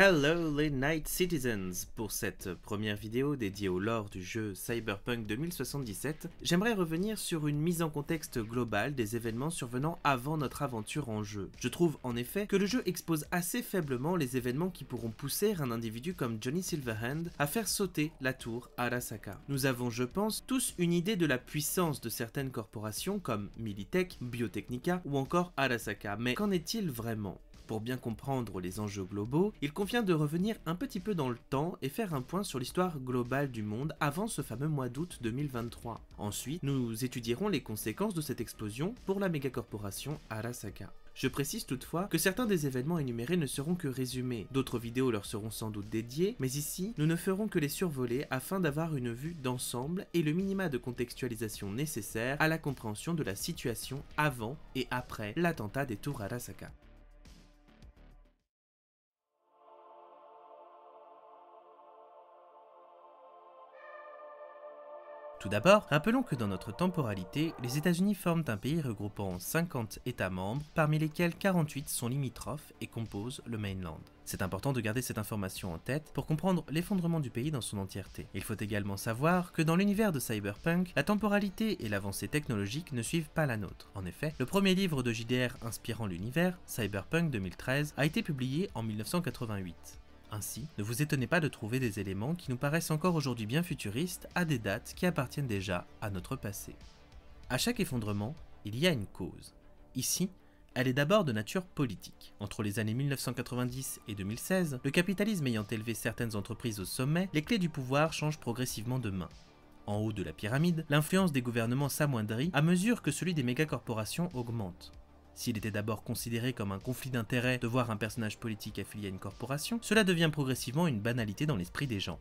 Hello les Night Citizens Pour cette première vidéo dédiée au lore du jeu Cyberpunk 2077, j'aimerais revenir sur une mise en contexte globale des événements survenant avant notre aventure en jeu. Je trouve en effet que le jeu expose assez faiblement les événements qui pourront pousser un individu comme Johnny Silverhand à faire sauter la tour Arasaka. Nous avons, je pense, tous une idée de la puissance de certaines corporations comme Militech, Biotechnica ou encore Arasaka, mais qu'en est-il vraiment? Pour bien comprendre les enjeux globaux, il convient de revenir un petit peu dans le temps et faire un point sur l'histoire globale du monde avant ce fameux mois d'août 2023. Ensuite, nous étudierons les conséquences de cette explosion pour la mégacorporation Arasaka. Je précise toutefois que certains des événements énumérés ne seront que résumés, d'autres vidéos leur seront sans doute dédiées, mais ici, nous ne ferons que les survoler afin d'avoir une vue d'ensemble et le minima de contextualisation nécessaire à la compréhension de la situation avant et après l'attentat des tours Arasaka. Tout d'abord, rappelons que dans notre temporalité, les États-Unis forment un pays regroupant 50 États membres, parmi lesquels 48 sont limitrophes et composent le mainland. C'est important de garder cette information en tête pour comprendre l'effondrement du pays dans son entièreté. Il faut également savoir que dans l'univers de Cyberpunk, la temporalité et l'avancée technologique ne suivent pas la nôtre. En effet, le premier livre de JDR inspirant l'univers, Cyberpunk 2013, a été publié en 1988. Ainsi, ne vous étonnez pas de trouver des éléments qui nous paraissent encore aujourd'hui bien futuristes à des dates qui appartiennent déjà à notre passé. À chaque effondrement, il y a une cause. Ici, elle est d'abord de nature politique. Entre les années 1990 et 2016, le capitalisme ayant élevé certaines entreprises au sommet, les clés du pouvoir changent progressivement de main. En haut de la pyramide, l'influence des gouvernements s'amoindrit à mesure que celui des mégacorporations augmente. S'il était d'abord considéré comme un conflit d'intérêts de voir un personnage politique affilié à une corporation, cela devient progressivement une banalité dans l'esprit des gens.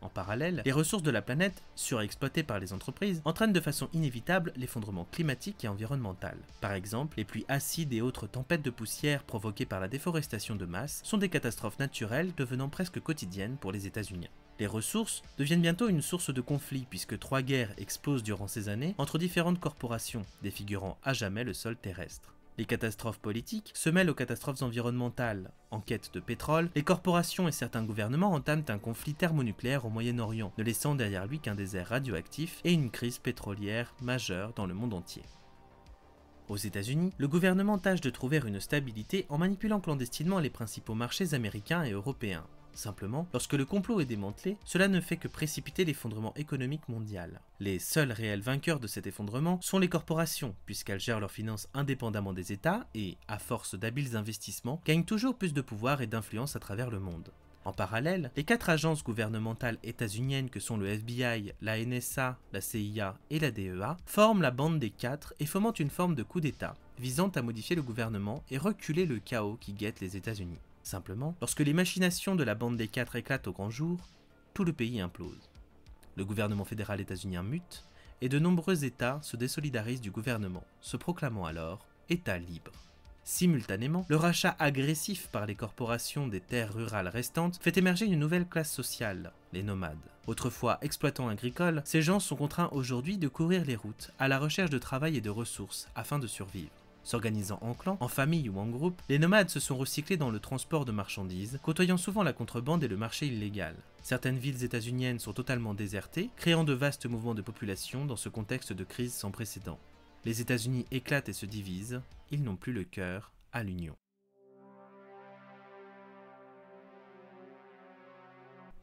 En parallèle, les ressources de la planète, surexploitées par les entreprises, entraînent de façon inévitable l'effondrement climatique et environnemental. Par exemple, les pluies acides et autres tempêtes de poussière provoquées par la déforestation de masse sont des catastrophes naturelles devenant presque quotidiennes pour les États-Unis. Les ressources deviennent bientôt une source de conflit puisque trois guerres explosent durant ces années entre différentes corporations, défigurant à jamais le sol terrestre. Les catastrophes politiques se mêlent aux catastrophes environnementales. En quête de pétrole, les corporations et certains gouvernements entament un conflit thermonucléaire au Moyen-Orient, ne laissant derrière lui qu'un désert radioactif et une crise pétrolière majeure dans le monde entier. Aux États-Unis, le gouvernement tâche de trouver une stabilité en manipulant clandestinement les principaux marchés américains et européens. Simplement, lorsque le complot est démantelé, cela ne fait que précipiter l'effondrement économique mondial. Les seuls réels vainqueurs de cet effondrement sont les corporations, puisqu'elles gèrent leurs finances indépendamment des États et, à force d'habiles investissements, gagnent toujours plus de pouvoir et d'influence à travers le monde. En parallèle, les quatre agences gouvernementales états-uniennes que sont le FBI, la NSA, la CIA et la DEA forment la bande des quatre et fomentent une forme de coup d'État visant à modifier le gouvernement et reculer le chaos qui guette les États-Unis. Simplement, lorsque les machinations de la bande des quatre éclatent au grand jour, tout le pays implose. Le gouvernement fédéral états-unien mute, et de nombreux États se désolidarisent du gouvernement, se proclamant alors État libre. Simultanément, le rachat agressif par les corporations des terres rurales restantes fait émerger une nouvelle classe sociale, les nomades. Autrefois exploitants agricoles, ces gens sont contraints aujourd'hui de courir les routes à la recherche de travail et de ressources afin de survivre. S'organisant en clans, en famille ou en groupe, les nomades se sont recyclés dans le transport de marchandises, côtoyant souvent la contrebande et le marché illégal. Certaines villes états-uniennes sont totalement désertées, créant de vastes mouvements de population dans ce contexte de crise sans précédent. Les États-Unis éclatent et se divisent, ils n'ont plus le cœur à l'union.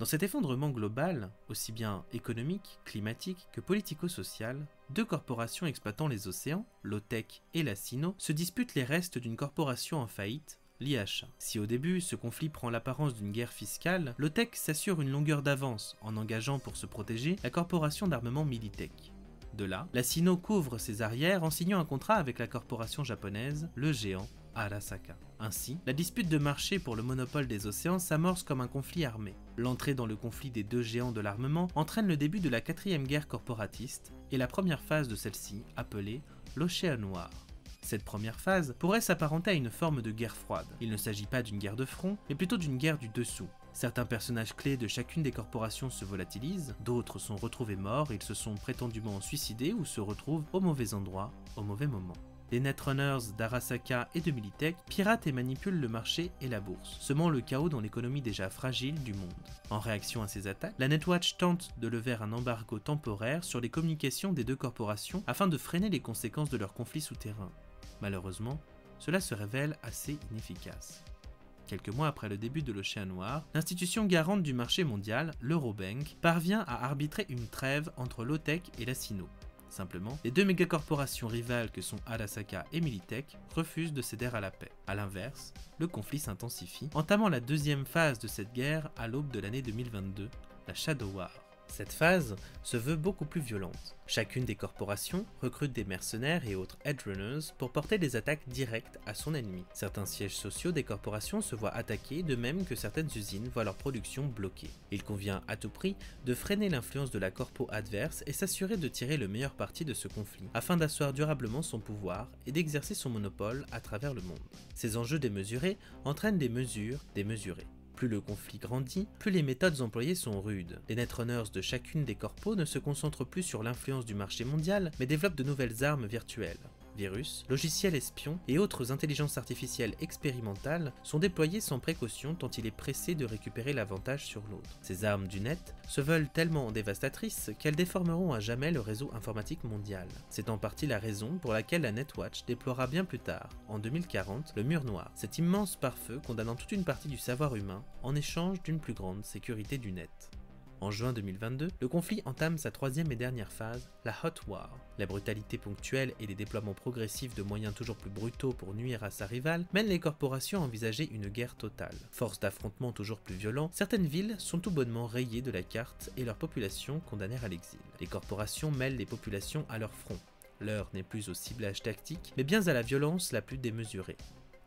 Dans cet effondrement global, aussi bien économique, climatique que politico-social, deux corporations exploitant les océans, l'OTEC et la Sino, se disputent les restes d'une corporation en faillite, l'IHA. Si au début ce conflit prend l'apparence d'une guerre fiscale, l'OTEC s'assure une longueur d'avance en engageant pour se protéger la corporation d'armement Militech. De là, la Sino couvre ses arrières en signant un contrat avec la corporation japonaise, le géant Arasaka. Ainsi, la dispute de marché pour le monopole des océans s'amorce comme un conflit armé. L'entrée dans le conflit des deux géants de l'armement entraîne le début de la quatrième guerre corporatiste et la première phase de celle-ci, appelée l'Océan Noir. Cette première phase pourrait s'apparenter à une forme de guerre froide. Il ne s'agit pas d'une guerre de front, mais plutôt d'une guerre du dessous. Certains personnages clés de chacune des corporations se volatilisent, d'autres sont retrouvés morts, ils se sont prétendument suicidés ou se retrouvent au mauvais endroit, au mauvais moment. Les Netrunners d'Arasaka et de Militech piratent et manipulent le marché et la bourse, semant le chaos dans l'économie déjà fragile du monde. En réaction à ces attaques, la Netwatch tente de lever un embargo temporaire sur les communications des deux corporations afin de freiner les conséquences de leur conflit souterrain. Malheureusement, cela se révèle assez inefficace. Quelques mois après le début de l'Océan Noir, l'institution garante du marché mondial, l'Eurobank, parvient à arbitrer une trêve entre l'OTEC et la Sino. Simplement, les deux mégacorporations rivales que sont Arasaka et Militech refusent de céder à la paix. A l'inverse, le conflit s'intensifie, entamant la deuxième phase de cette guerre à l'aube de l'année 2022, la Shadow War. Cette phase se veut beaucoup plus violente. Chacune des corporations recrute des mercenaires et autres headrunners pour porter des attaques directes à son ennemi. Certains sièges sociaux des corporations se voient attaqués de même que certaines usines voient leur production bloquée. Il convient à tout prix de freiner l'influence de la corpo adverse et s'assurer de tirer le meilleur parti de ce conflit afin d'asseoir durablement son pouvoir et d'exercer son monopole à travers le monde. Ces enjeux démesurés entraînent des mesures démesurées. Plus le conflit grandit, plus les méthodes employées sont rudes. Les netrunners de chacune des corpos ne se concentrent plus sur l'influence du marché mondial, mais développent de nouvelles armes virtuelles virus, logiciels espions et autres intelligences artificielles expérimentales sont déployés sans précaution tant il est pressé de récupérer l'avantage sur l'autre. Ces armes du net se veulent tellement dévastatrices qu'elles déformeront à jamais le réseau informatique mondial. C'est en partie la raison pour laquelle la Netwatch déploiera bien plus tard, en 2040, le mur noir, cet immense pare-feu condamnant toute une partie du savoir humain en échange d'une plus grande sécurité du net. En juin 2022, le conflit entame sa troisième et dernière phase, la Hot War. La brutalité ponctuelle et les déploiements progressifs de moyens toujours plus brutaux pour nuire à sa rivale mènent les corporations à envisager une guerre totale. Force d'affrontements toujours plus violents, certaines villes sont tout bonnement rayées de la carte et leurs populations condamnées à l'exil. Les corporations mêlent les populations à leur front. L'heure n'est plus au ciblage tactique, mais bien à la violence la plus démesurée.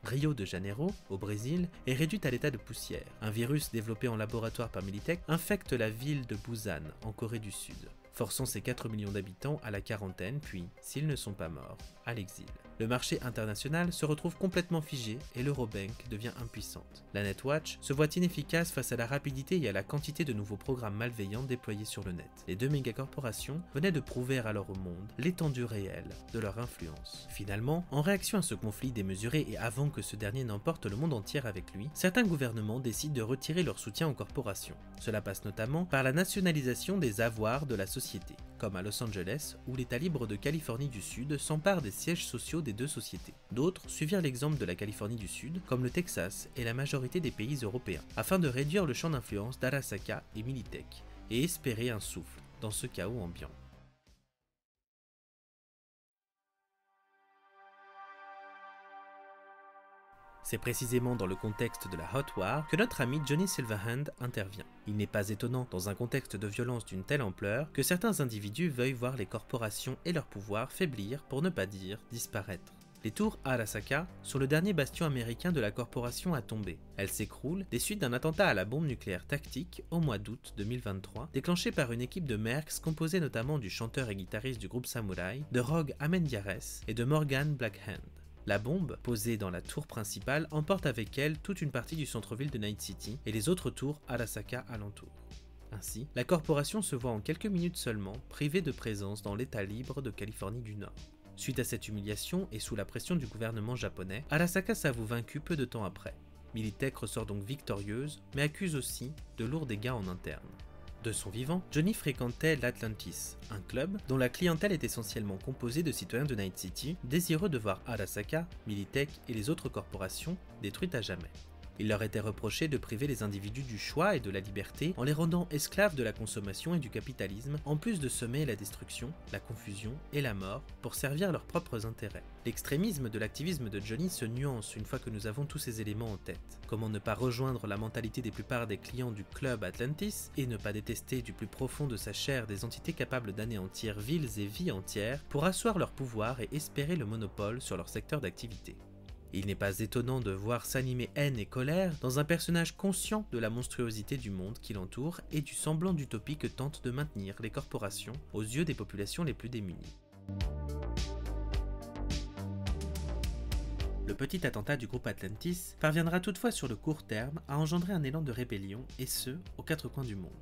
Rio de Janeiro, au Brésil, est réduite à l'état de poussière. Un virus développé en laboratoire par Militech infecte la ville de Busan, en Corée du Sud, forçant ses 4 millions d'habitants à la quarantaine, puis, s'ils ne sont pas morts, à l'exil le marché international se retrouve complètement figé et l'Eurobank devient impuissante. La Netwatch se voit inefficace face à la rapidité et à la quantité de nouveaux programmes malveillants déployés sur le net. Les deux mégacorporations venaient de prouver alors au monde l'étendue réelle de leur influence. Finalement, en réaction à ce conflit démesuré et avant que ce dernier n'emporte le monde entier avec lui, certains gouvernements décident de retirer leur soutien aux corporations. Cela passe notamment par la nationalisation des avoirs de la société, comme à Los Angeles où l'État libre de Californie du Sud s'empare des sièges sociaux des deux sociétés. D'autres suivirent l'exemple de la Californie du Sud, comme le Texas et la majorité des pays européens, afin de réduire le champ d'influence d'Arasaka et Militech, et espérer un souffle dans ce chaos ambiant. C'est précisément dans le contexte de la Hot War que notre ami Johnny Silverhand intervient. Il n'est pas étonnant, dans un contexte de violence d'une telle ampleur, que certains individus veuillent voir les corporations et leur pouvoir faiblir, pour ne pas dire disparaître. Les tours Arasaka sont le dernier bastion américain de la corporation à tomber. Elles s'écroulent des suites d'un attentat à la bombe nucléaire tactique au mois d'août 2023, déclenché par une équipe de mercs composée notamment du chanteur et guitariste du groupe Samurai, de Rogue Amendiares et de Morgan Blackhand. La bombe, posée dans la tour principale, emporte avec elle toute une partie du centre-ville de Night City et les autres tours Arasaka alentour. Ainsi, la corporation se voit en quelques minutes seulement privée de présence dans l'État libre de Californie du Nord. Suite à cette humiliation et sous la pression du gouvernement japonais, Arasaka s'avoue vaincu peu de temps après. Militech ressort donc victorieuse, mais accuse aussi de lourds dégâts en interne. De son vivant, Johnny fréquentait l'Atlantis, un club dont la clientèle est essentiellement composée de citoyens de Night City, désireux de voir Arasaka, Militech et les autres corporations détruites à jamais. Il leur était reproché de priver les individus du choix et de la liberté en les rendant esclaves de la consommation et du capitalisme, en plus de semer la destruction, la confusion et la mort pour servir leurs propres intérêts. L'extrémisme de l'activisme de Johnny se nuance une fois que nous avons tous ces éléments en tête. Comment ne pas rejoindre la mentalité des plupart des clients du club Atlantis et ne pas détester du plus profond de sa chair des entités capables d'anéantir villes et vies entières pour asseoir leur pouvoir et espérer le monopole sur leur secteur d'activité? Il n'est pas étonnant de voir s'animer haine et colère dans un personnage conscient de la monstruosité du monde qui l'entoure et du semblant d'utopie que tentent de maintenir les corporations aux yeux des populations les plus démunies. Le petit attentat du groupe Atlantis parviendra toutefois sur le court terme à engendrer un élan de rébellion, et ce, aux quatre coins du monde.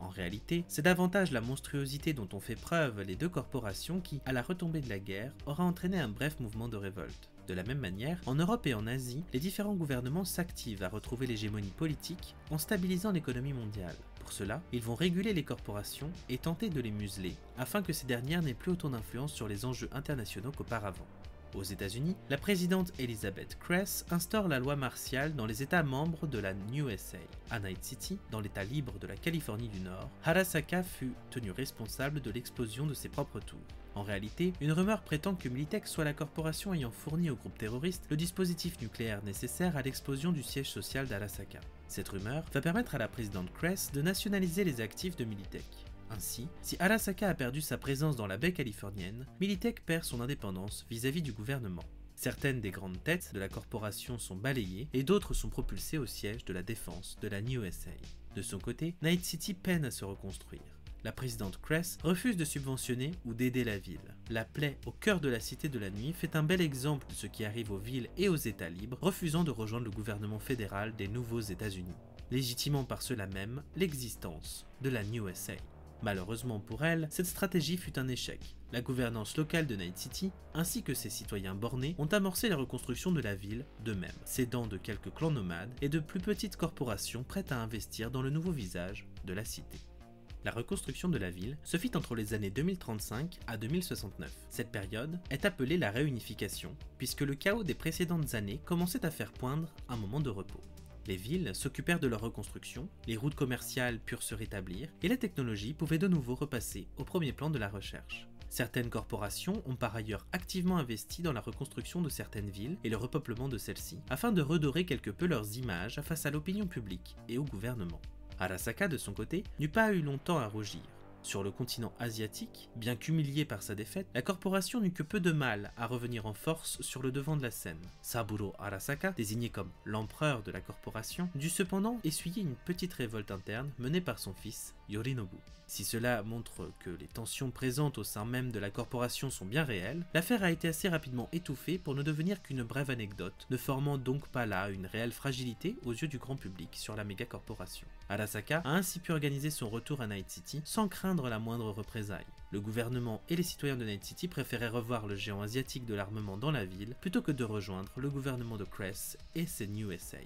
En réalité, c'est davantage la monstruosité dont ont fait preuve les deux corporations qui, à la retombée de la guerre, aura entraîné un bref mouvement de révolte. De la même manière, en Europe et en Asie, les différents gouvernements s'activent à retrouver l'hégémonie politique en stabilisant l'économie mondiale. Pour cela, ils vont réguler les corporations et tenter de les museler, afin que ces dernières n'aient plus autant d'influence sur les enjeux internationaux qu'auparavant. Aux États-Unis, la présidente Elizabeth Kress instaure la loi martiale dans les États membres de la New USA. À Night City, dans l'État libre de la Californie du Nord, Harasaka fut tenu responsable de l'explosion de ses propres tours. En réalité, une rumeur prétend que Militech soit la corporation ayant fourni au groupe terroriste le dispositif nucléaire nécessaire à l'explosion du siège social d'Arasaka. Cette rumeur va permettre à la présidente Kress de nationaliser les actifs de Militech. Ainsi, si Arasaka a perdu sa présence dans la baie californienne, Militech perd son indépendance vis-à-vis du gouvernement. Certaines des grandes têtes de la corporation sont balayées et d'autres sont propulsées au siège de la défense de la New USA. De son côté, Night City peine à se reconstruire. La présidente Kress refuse de subventionner ou d'aider la ville. La plaie au cœur de la cité de la nuit fait un bel exemple de ce qui arrive aux villes et aux États libres refusant de rejoindre le gouvernement fédéral des nouveaux États-Unis, légitimant par cela même l'existence de la New USA. Malheureusement pour elle, cette stratégie fut un échec. La gouvernance locale de Night City, ainsi que ses citoyens bornés, ont amorcé la reconstruction de la ville d'eux-mêmes, cédant de quelques clans nomades et de plus petites corporations prêtes à investir dans le nouveau visage de la cité. La reconstruction de la ville se fit entre les années 2035 à 2069. Cette période est appelée la réunification, puisque le chaos des précédentes années commençait à faire poindre un moment de repos. Les villes s'occupèrent de leur reconstruction, les routes commerciales purent se rétablir, et la technologie pouvait de nouveau repasser au premier plan de la recherche. Certaines corporations ont par ailleurs activement investi dans la reconstruction de certaines villes et le repeuplement de celles-ci, afin de redorer quelque peu leurs images face à l'opinion publique et au gouvernement. Arasaka, de son côté, n'eut pas eu longtemps à rougir. Sur le continent asiatique, bien qu'humilié par sa défaite, la corporation n'eut que peu de mal à revenir en force sur le devant de la scène. Saburo Arasaka, désigné comme l'empereur de la corporation, dut cependant essuyer une petite révolte interne menée par son fils Yorinobu. Si cela montre que les tensions présentes au sein même de la corporation sont bien réelles, l'affaire a été assez rapidement étouffée pour ne devenir qu'une brève anecdote, ne formant donc pas là une réelle fragilité aux yeux du grand public sur la méga corporation. Arasaka a ainsi pu organiser son retour à Night City sans craindre la moindre représaille. Le gouvernement et les citoyens de Night City préféraient revoir le géant asiatique de l'armement dans la ville plutôt que de rejoindre le gouvernement de Cress et ses New USA.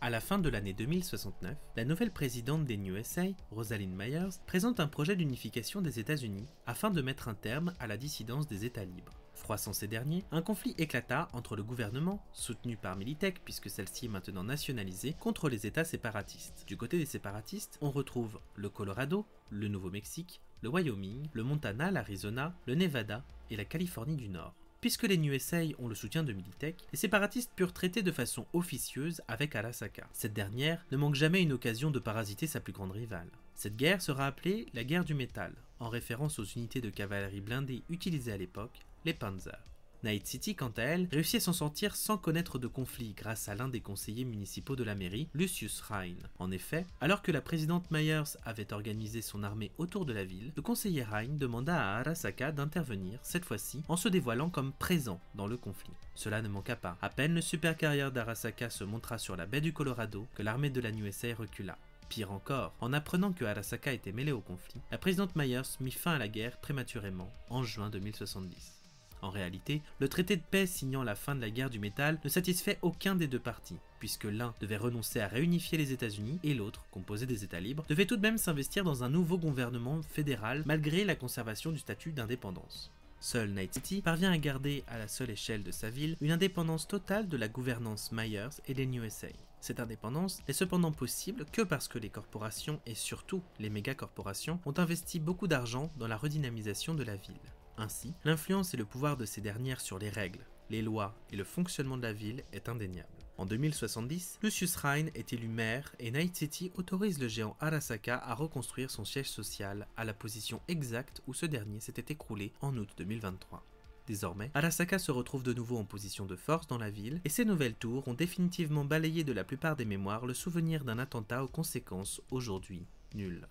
À la fin de l'année 2069, la nouvelle présidente des New USA, Rosalind Myers, présente un projet d'unification des États-Unis afin de mettre un terme à la dissidence des États libres. Froissant ces derniers, un conflit éclata entre le gouvernement, soutenu par Militech puisque celle-ci est maintenant nationalisée, contre les États séparatistes. Du côté des séparatistes, on retrouve le Colorado, le Nouveau-Mexique, le Wyoming, le Montana, l'Arizona, le Nevada et la Californie du Nord. Puisque les USA ont le soutien de Militech, les séparatistes purent traiter de façon officieuse avec Arasaka. Cette dernière ne manque jamais une occasion de parasiter sa plus grande rivale. Cette guerre sera appelée la guerre du métal, en référence aux unités de cavalerie blindée utilisées à l'époque, les Panzer. Night City, quant à elle, réussit à s'en sortir sans connaître de conflit grâce à l'un des conseillers municipaux de la mairie, Lucius Rhein. En effet, alors que la présidente Myers avait organisé son armée autour de la ville, le conseiller Rhein demanda à Arasaka d'intervenir, cette fois-ci, en se dévoilant comme présent dans le conflit. Cela ne manqua pas. À peine le super carrière d'Arasaka se montra sur la baie du Colorado que l'armée de la USA recula. Pire encore, en apprenant que Arasaka était mêlé au conflit, la présidente Myers mit fin à la guerre prématurément en juin 2070. En réalité, le traité de paix signant la fin de la guerre du métal ne satisfait aucun des deux partis, puisque l'un devait renoncer à réunifier les États-Unis et l'autre, composé des États libres, devait tout de même s'investir dans un nouveau gouvernement fédéral malgré la conservation du statut d'indépendance. Seul Night City parvient à garder, à la seule échelle de sa ville, une indépendance totale de la gouvernance Myers et des New USA. Cette indépendance n'est cependant possible que parce que les corporations et surtout les méga-corporations ont investi beaucoup d'argent dans la redynamisation de la ville. Ainsi, l'influence et le pouvoir de ces dernières sur les règles, les lois et le fonctionnement de la ville est indéniable. En 2070, Lucius Rhein est élu maire et Night City autorise le géant Arasaka à reconstruire son siège social à la position exacte où ce dernier s'était écroulé en août 2023. Désormais, Arasaka se retrouve de nouveau en position de force dans la ville et ces nouvelles tours ont définitivement balayé de la plupart des mémoires le souvenir d'un attentat aux conséquences aujourd'hui nulles.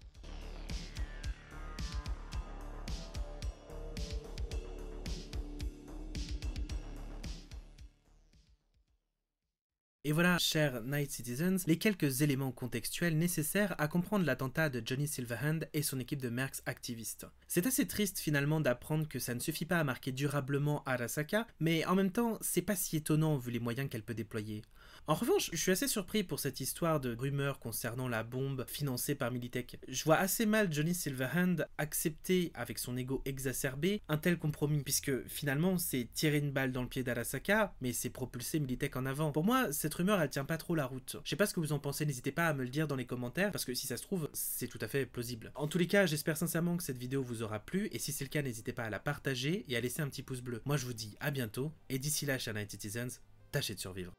Et voilà, chers Night Citizens, les quelques éléments contextuels nécessaires à comprendre l'attentat de Johnny Silverhand et son équipe de mercs activistes. C'est assez triste finalement d'apprendre que ça ne suffit pas à marquer durablement Arasaka, mais en même temps, c'est pas si étonnant vu les moyens qu'elle peut déployer. En revanche, je suis assez surpris pour cette histoire de rumeur concernant la bombe financée par Militech. Je vois assez mal Johnny Silverhand accepter, avec son ego exacerbé, un tel compromis, puisque finalement c'est tirer une balle dans le pied d'Arasaka, mais c'est propulser Militech en avant. Pour moi, cette rumeur elle tient pas trop la route. Je sais pas ce que vous en pensez, n'hésitez pas à me le dire dans les commentaires, parce que si ça se trouve, c'est tout à fait plausible. En tous les cas, j'espère sincèrement que cette vidéo vous aura plu, et si c'est le cas, n'hésitez pas à la partager et à laisser un petit pouce bleu. Moi je vous dis à bientôt, et d'ici là, chers Night Citizens, tâchez de survivre.